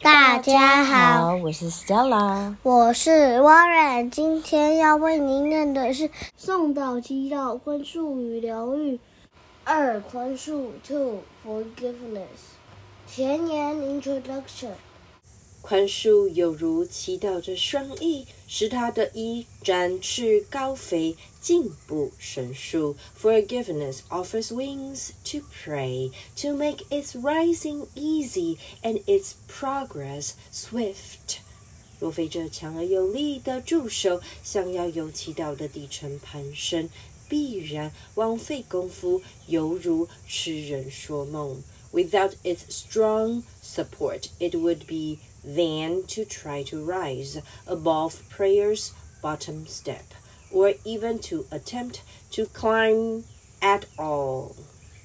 大家好，我是 Stella，我是 Warren。今天要为您念的是《送到祈祷宽恕与疗愈》二宽恕 Two Forgiveness 前言 Introduction。宽恕有如祈祷着双翼，使他的翼展翅高飞，进步神速。Forgiveness offers wings to pray, to make its rising easy and its progress swift. 若非这强而有力的助手，想要由祈祷的底层攀升，必然枉费功夫，犹如痴人说梦。Without its strong support, it would be than to try to rise above prayer's bottom step, or even to attempt to climb at all.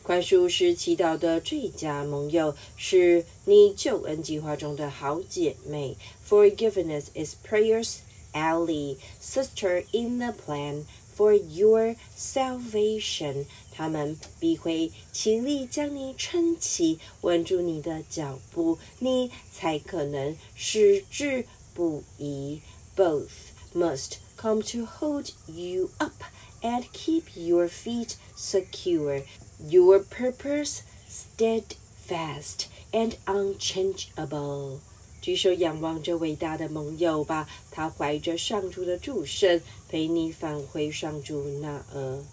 宽恕是祈祷的最佳盟友，是你救恩计划中的好姐妹。Forgiveness is prayer's ally, sister in the plan for your salvation，他们必会齐力将你撑起，稳住你的脚步，你才可能矢志不移。Both must come to hold you up and keep your feet secure, your purpose steadfast and unchangeable. 举手仰望着伟大的盟友吧，他怀着上主的祝圣，陪你返回上主那儿。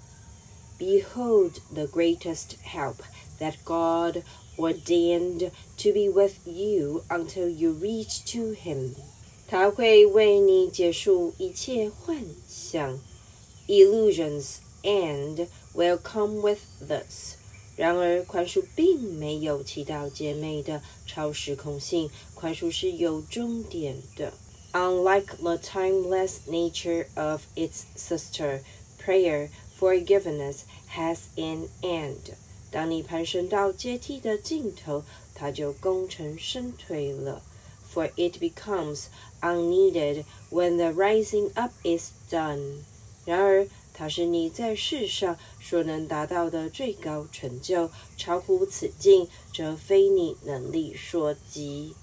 Behold the greatest help that God ordained to be with you until you reach to Him。 他会为你结束一切幻想，illusions and will come with this。然而，宽恕并没有起到姐妹的超时空性，宽恕是有终点的。Unlike the timeless nature of its sister, prayer forgiveness has an end. 当你攀升到阶梯的尽头，它就功成身退了。For it becomes unneeded when the rising up is done. 然而，它是你在世上所能达到的最高成就，超乎此境，则非你能力所及。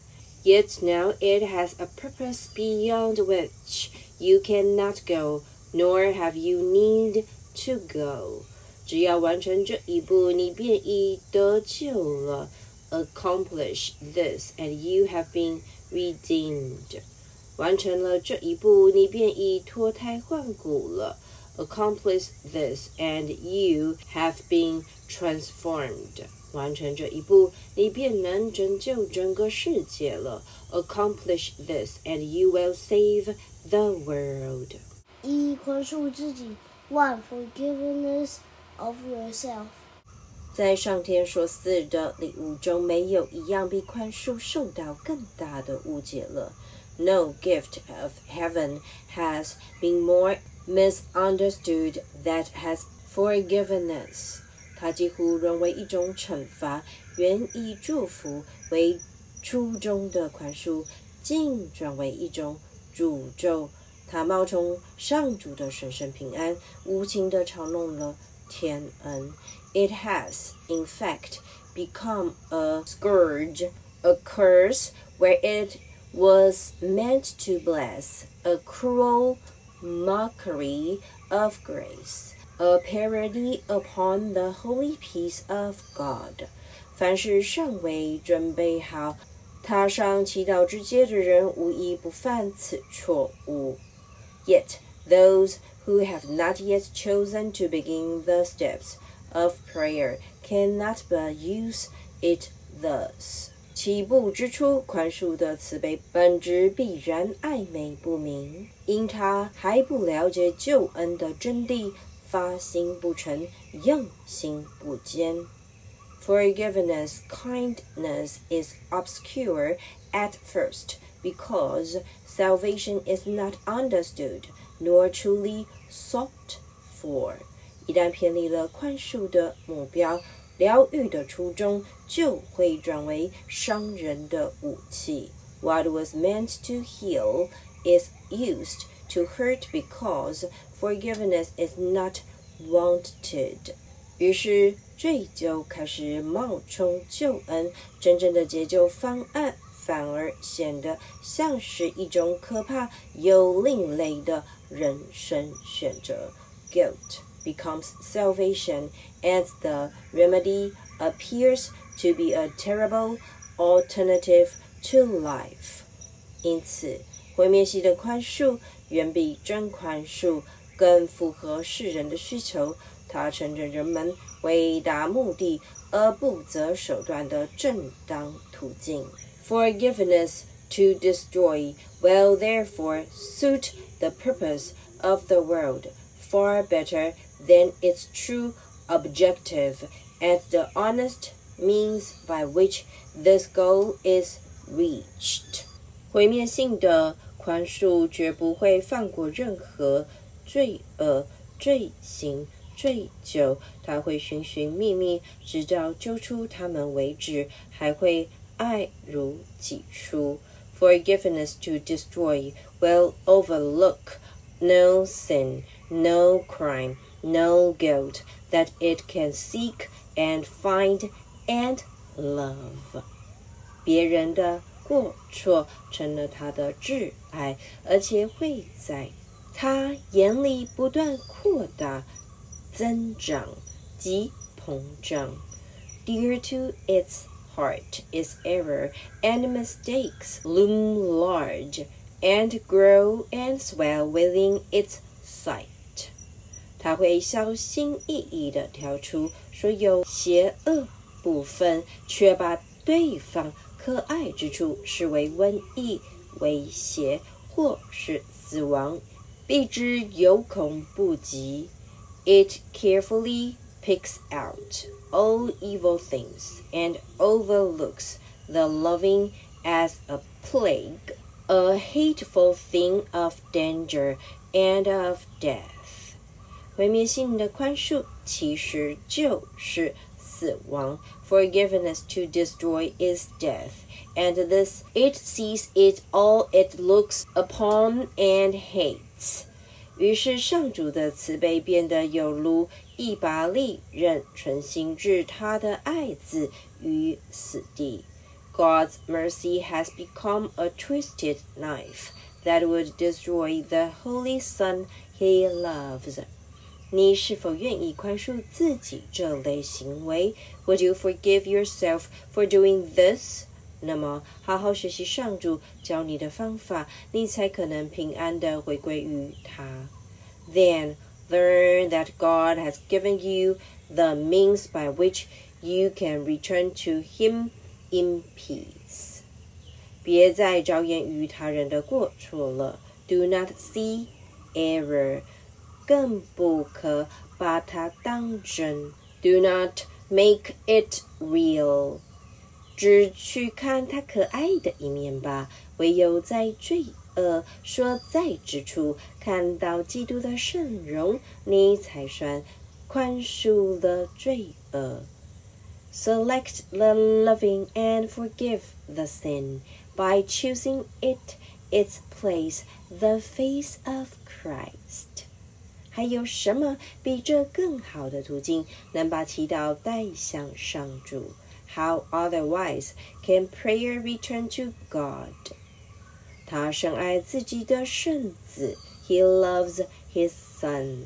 Yet now it has a purpose beyond which you cannot go, nor have you need to go. 只要完成这一步，你便已得救了。Accomplish this, and you have been redeemed. 完成了这一步，你便已脱胎换骨了。accomplish this and you have been transformed. 完成这一步，你便能拯救整个世界了。Accomplish this, and you will save the world. 一宽恕自己，one forgiveness of yourself. 在上天所赐的礼物中，没有一样比宽恕受到更大的误解了。No gift of heaven has been more misunderstood that has forgiveness，它几乎沦为一种惩罚，原以祝福为初衷的宽恕，竟转为一种诅咒。他冒充上主的神圣平安，无情地嘲弄了天恩。It has, in fact, become a scourge, a curse, where it was meant to bless, a cruel mockery of grace, a parody upon the holy peace of God. 凡是尚未准备好踏上祈祷之阶的人，无一不犯此错误。Yet those who have not yet chosen to begin the steps of prayer cannot but use it thus. 起步之初，宽恕的慈悲本质必然暧昧不明，因他还不了解救恩的真谛，发心不诚，用心不坚。Forgiveness, kindness is obscure at first because salvation is not understood nor truly sought for。 一旦偏离了宽恕的目标，疗愈的初衷就会转为伤人的武器。What was meant to heal is used to hurt because forgiveness is not wanted。于是罪就开始冒充救恩，真正的解救方案反而显得像是一种可怕又另类的人生选择。Guilt becomes salvation, and the remedy appears to be a terrible alternative to life. 因此，毁灭性的宽恕远比真宽恕更符合世人的需求。它承认人们为达目的而不择手段的正当途径。Forgiveness to destroy will therefore suit the purpose of the world far better than its true objective as the honest means by which this goal is reached. 毁灭性的宽恕绝不会放过任何罪恶、罪行、罪咎，他会寻寻觅觅，直到揪出他们为止，还会爱如己出。Forgiveness to destroy will overlook no sin, no crime no guilt that it can seek and find and love。别人的过错成了他的挚爱，而且会在他眼里不断扩大。增长及膨胀。Dear to its heart is error, and mistakes loom large and grow and swell within its sight. 他会小心翼翼地挑出所有邪恶部分，却把对方可爱之处视为瘟疫、威胁或是死亡，避之有恐不及。it carefully picks out all evil things and overlooks the loving as a plague, a hateful thing of danger and of death. 毁灭性的宽恕其实就是死亡。Forgiveness to destroy is death, and this it sees it all it looks upon and hates. 于是，上主的慈悲变得有如一把利刃，存心置他的爱子于死地。God's mercy has become a twisted knife that would destroy the holy Son He loves. 你是否愿意宽恕自己这类行为？Would you forgive yourself for doing this? 那么，好好学习上主教你的方法，你才可能平安的回归于他。Then learn that God has given you the means by which you can return to Him in peace. 别再着眼于他人的过错了。Do not see error， 更不可把它当真。Do not make it real。只去看他可爱的一面吧。唯有在罪恶所在之处看到基督的圣容，你才算宽恕了罪恶。Select the loving and forgive the sin by choosing it its place, the face of Christ. 还有什么比这更好的途径能把祈祷带向上主？how otherwise can prayer return to God? 他深爱自己的圣子，He loves His Son。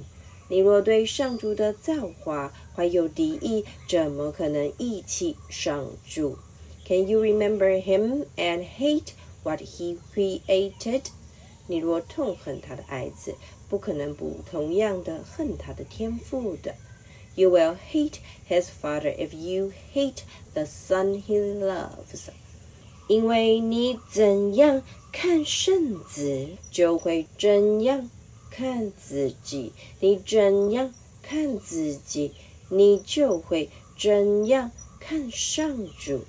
你若对上主的造化怀有敌意，怎么可能忆起上主？Can you remember Him and hate what He created？你若痛恨他的爱子， 不可能不同样的恨他的天赋的。You will hate his father if you hate the son he loves，因为你怎样看圣子，就会怎样看自己；你怎样看自己，你就会怎样看上主。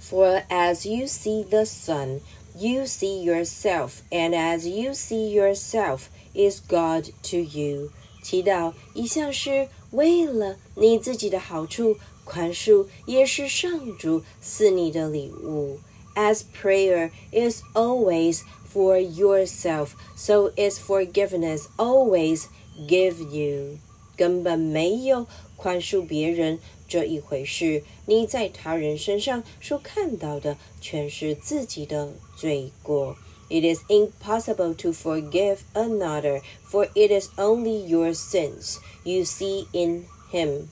For as you see the son, you see yourself, and as you see yourself. Is God to you. 祈祷一向是为了你自己的好处，宽恕也是上主赐你的礼物。As prayer is always for yourself, so is forgiveness always give you. 根本没有宽恕别人这一回事，你在他人身上所看到的全是自己的罪过。It is impossible to forgive another, for it is only your sins you see in him.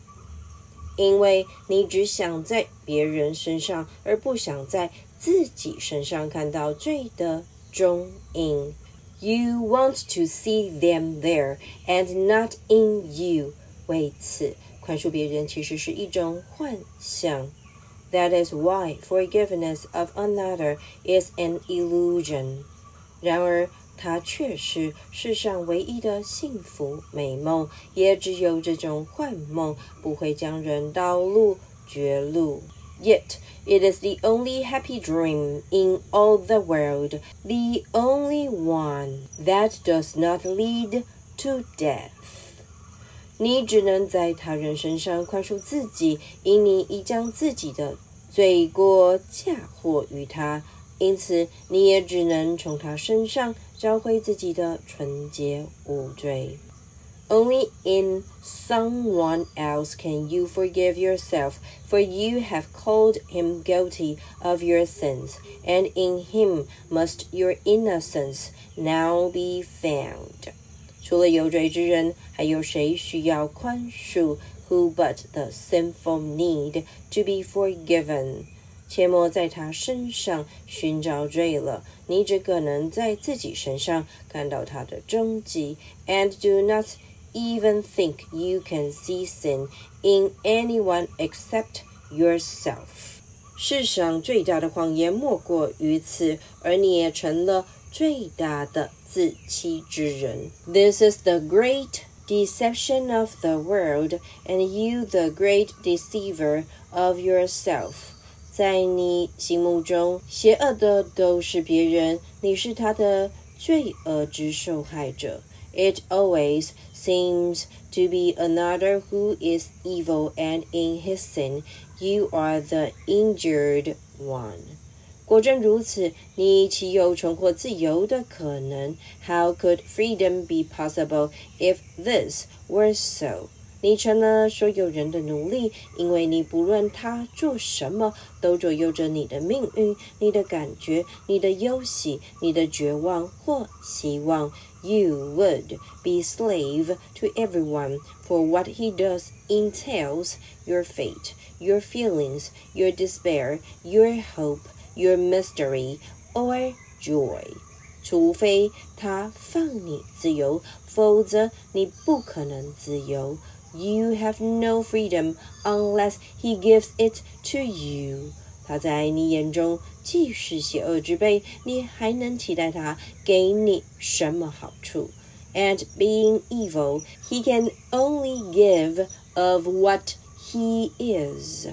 因为你只想在别人身上，而不想在自己身上看到罪的踪影。You want to see them there and not in you. 为此，宽恕别人其实是一种幻象。 That is why forgiveness of another is an illusion. 然而，它却是世上唯一的幸福美梦，也只有这种幻梦不会将人导入绝路。Yet it is the only happy dream in all the world, the only one that does not lead to death. 你只能在他人身上宽恕自己，因你已将自己的 罪过嫁祸于他。因此，你也只能从他身上找回自己的纯洁无罪。Only in someone else can you forgive yourself, for you have called him guilty of your sins, and in him must your innocence now be found. 除了有罪之人，还有谁需要宽恕 ？Who but the sinful need to be forgiven? 切莫在他身上寻找罪了，你只可能在自己身上看到他的踪迹。And do not even think you can see sin in anyone except yourself。世上最大的谎言莫过于此，而你也成了最大的自欺之人。This is the great deception of the world, and you the great deceiver of yourself. 在你心目中，邪恶的都是别人，你是他的罪恶之受害者。It always seems to be another who is evil, and in his sin, you are the injured one. 果真如此，你岂有重获自由的可能？How could freedom be possible if this were so? 你成了所有人的奴隶，因为你不论他做什么，都左右着你的命运、你的感觉、你的忧喜、你的绝望或希望。You would be slave to everyone, for what he does entails your fate, your feelings, your despair, your hope, your mystery, or joy. 除非他放你自由，否则你不可能自由。you have no freedom unless he gives it to you. 他在你眼中既是邪恶之辈，你还能期待他给你什么好处？And being evil, he can only give of what he is.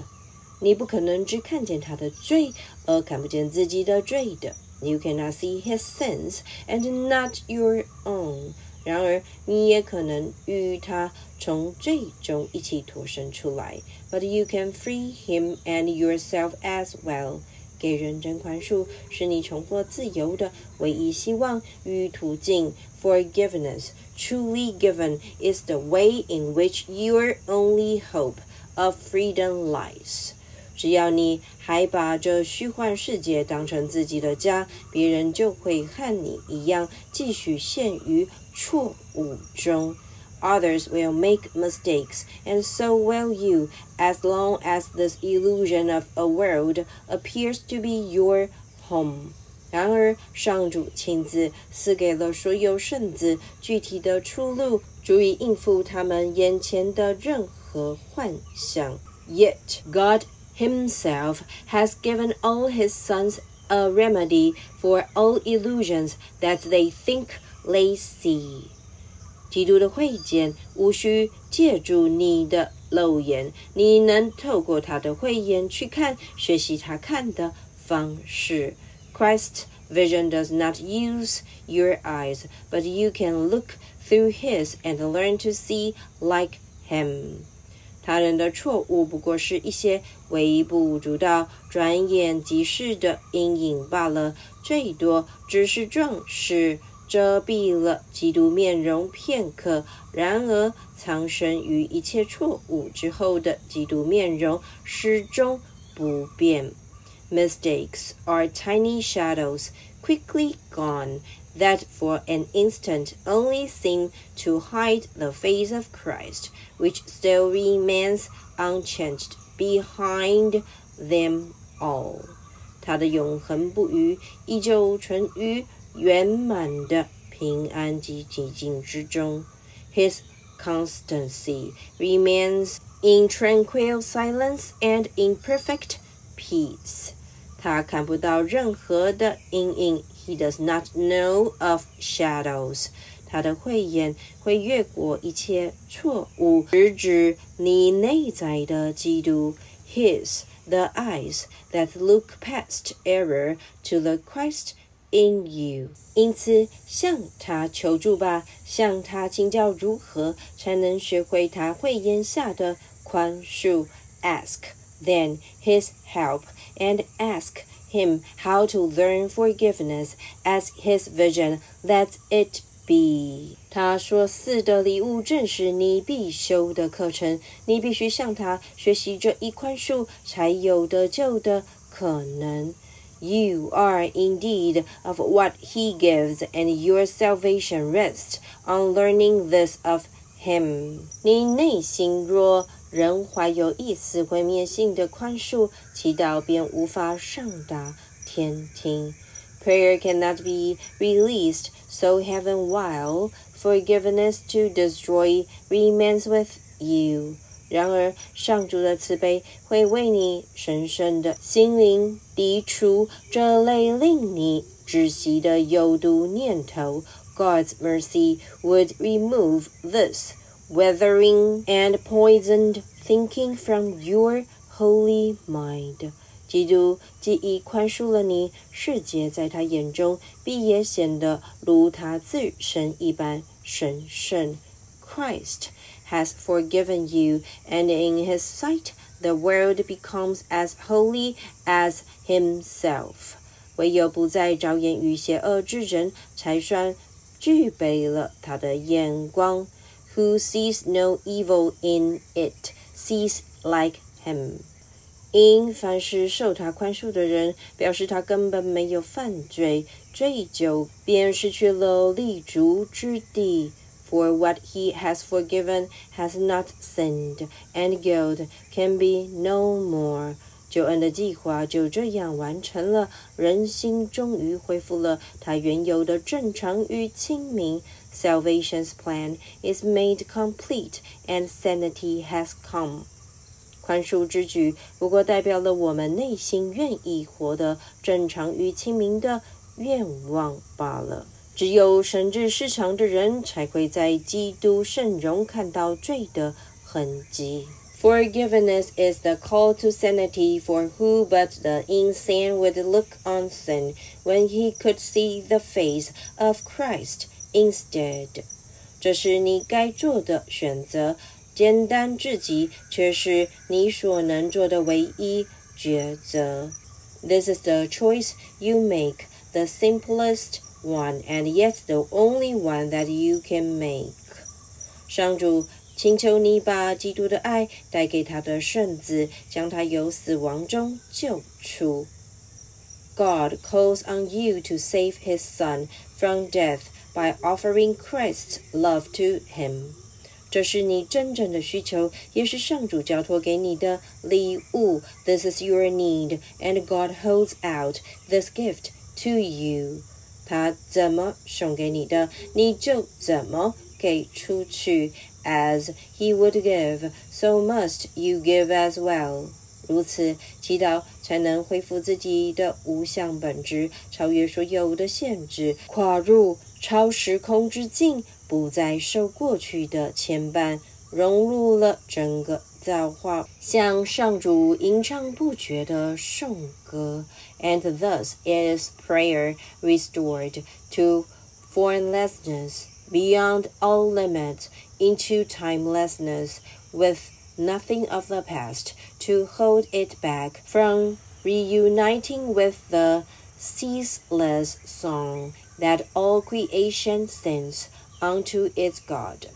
你不可能只看见他的罪，而看不见自己的罪的。You cannot see his sins and not your own. 然而，你也可能与他从最终一起脱身出来。But you can free him and yourself as well。给人真宽恕是你重获自由的唯一希望与途径。Forgiveness, truly given, is the way in which your only hope of freedom lies. 只要你还把这虚幻世界当成自己的家，别人就会和你一样继续陷于错误中。Others will make mistakes, and so will you, as long as this illusion of a world appears to be your home. 然而，上主亲自赐给了所有圣子具体的出路，足以应付他们眼前的任何幻想。Yet God Himself has given all His sons a remedy for all illusions that they think they see. 基督的会见无需借助你的漏眼，你能透过他的慧眼去看，学习他看的方式。Christ's vision does not use your eyes, but you can look through his and learn to see like him. 他人的错误不过是一些微不足道、转眼即逝的阴影罢了，最多只是壮士遮蔽了基督面容片刻。然而，藏身于一切错误之后的基督面容始终不变。Mistakes are tiny shadows quickly gone that for an instant only seem to hide the face of Christ, which still remains unchanged behind them all. 他的永恒不渝依旧存于圆满的平安及寂静之中。His constancy remains in tranquil silence and in perfect peace. 他看不到任何的阴影 he does not know of shadows. 他的慧眼会越过一切错误，直指你内在的基督。His the eyes that look past error to the Christ in you。因此，向他求助吧，向他请教如何才能学会他慧眼下的宽恕。Ask then his help and ask him how to learn forgiveness as his vision lets it be。他说：“四的礼物正是你必修的课程，你必须向他学习这一宽恕才有得救的可能。You are indeed of what he gives, and your salvation rests on learning this of him。你内心若 人怀有一丝毁灭性的宽恕，祈祷便无法上达天庭。Prayer cannot be released, so heaven while forgiveness to destroy remains with you. 然而，上主的慈悲会为你神圣的心灵涤除这类令你窒息的有毒念头。God's mercy would remove this weathering and poisoned thinking from your holy mind. 基督既已宽恕了你，世界在他眼中必也显得如他自身一般神圣。Christ has forgiven you, and in his sight the world becomes as holy as himself. 唯有不再着眼于邪恶之人，才算具备了他的眼光。 who sees no evil in it, sees like him. 因凡是受他宽恕的人，表示他根本没有犯罪，罪咎便失去了立足之地。For what he has forgiven has not sinned, and guilt can be no more. 救恩的计划就这样完成了，人心终于恢复了它原有的正常与清明。Salvation's plan is made complete and sanity has come. 宽恕之举不过代表了我们内心愿意活得正常与清明的愿望罢了。只有神智失常的人才会在基督圣容看到罪的痕迹。Forgiveness is the call to sanity for who but the insane would look on sin when he could see the face of Christ instead，这是你该做的选择，简单至极，却是你所能做的唯一抉择。This is the choice you make, the simplest one, and yet the only one that you can make。上主，请求你把基督的爱带给他的圣子，将他由死亡中救出。God calls on you to save His Son from death by offering Christ's love to him. 这是你真正的需求，也是上主交托给你的礼物。This is your need, and God holds out this gift to you. 他怎么送给你的，你就怎么给出去。As he would give, so must you give as well. 如此，祈祷才能恢复自己的无相本质，超越所有的限制，跨入 超时空之境，不再受过去的牵绊，融入了整个造化，向上主吟唱不绝的颂歌。And thus is prayer restored to formlessness beyond all limits into timelessness with nothing of the past to hold it back from reuniting with the ceaseless song that all creation sends unto its God。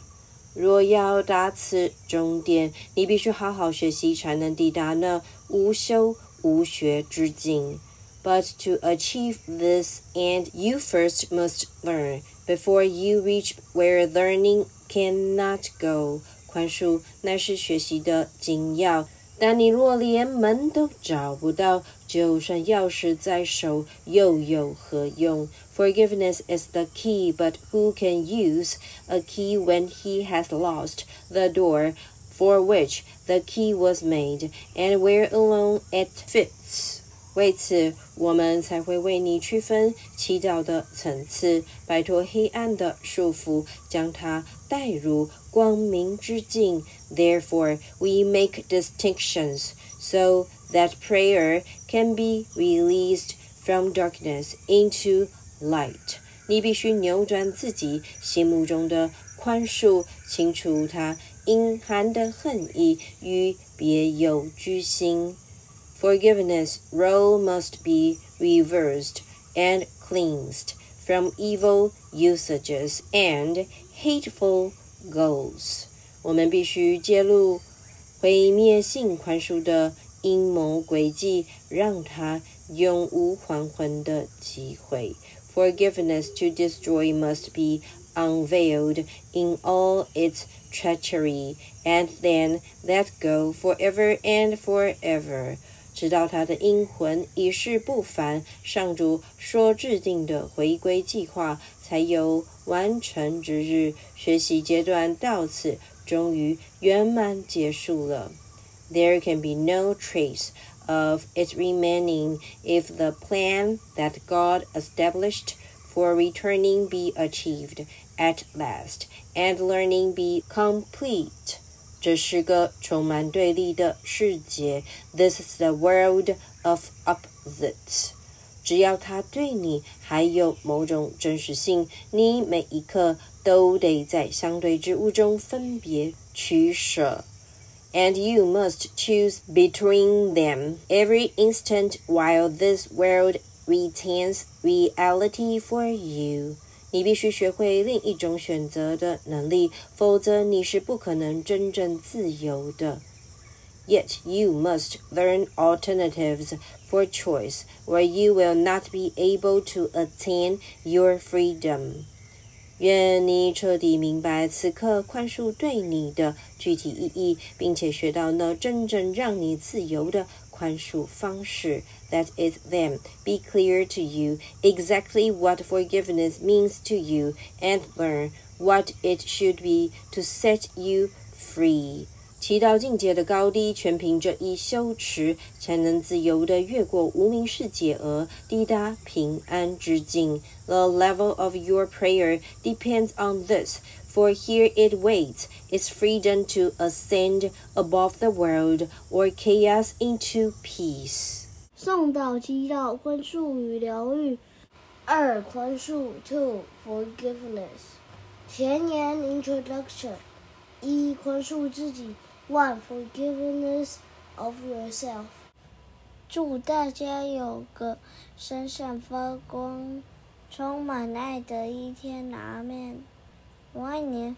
若要达此终点，你必须好好学习，才能抵达那无休无学之境。But to achieve this end, you first must learn before you reach where learning cannot go。宽恕乃是学习的紧要。但你若连门都找不到， 就算钥匙在手，又有何用？Forgiveness is the key, but who can use a key when he has lost the door for which the key was made, and where alone it fits? 为此，我们才会为你区分祈祷的层次，摆脱黑暗的束缚，将它带入光明之境。Therefore, we make distinctions so that prayer can be released from darkness into light. 你必须扭转自己心目中的宽恕，清除它隐含的恨意与别有居心。Forgiveness role must be reversed and cleansed from evil usages and hateful goals. 我们必须揭露 毁灭性宽恕的阴谋诡计，让他永无还魂的机会。Forgiveness to destroy must be unveiled in all its treachery, and then let go forever and forever. 直到他的阴魂已是不凡，上主说制定的回归计划才有完成之日。学习阶段到此终于圆满结束了。There can be no trace of its remaining if the plan that God established for returning be achieved at last, and learning be complete. 这是个充满对立的世界。This is the world of opposites。只要它对你还有某种真实性，你每一刻 都得在相对之物中分别取舍。And you must choose between them every instant while this world retains reality for you. 你必须学会另一种选择的能力，否则你是不可能真正自由的。Yet you must learn alternatives for choice, or you will not be able to attain your freedom. 愿你彻底明白此刻宽恕对你的具体意义，并且学到那真正让你自由的宽恕方式。that is them. Be clear to you exactly what forgiveness means to you and learn what it should be to set you free. 祈祷境界的高低，全凭这一修持，才能自由地越过无名世界而抵达平安之境。The level of your prayer depends on this, for here it waits its freedom to ascend above the world or chaos into peace. 送到祈祷宽恕与疗愈二宽恕 （to forgiveness 前言 introduction 一宽恕自己 one forgiveness of yourself 祝大家有个闪闪发光、充满爱的一天！拿面，我爱你。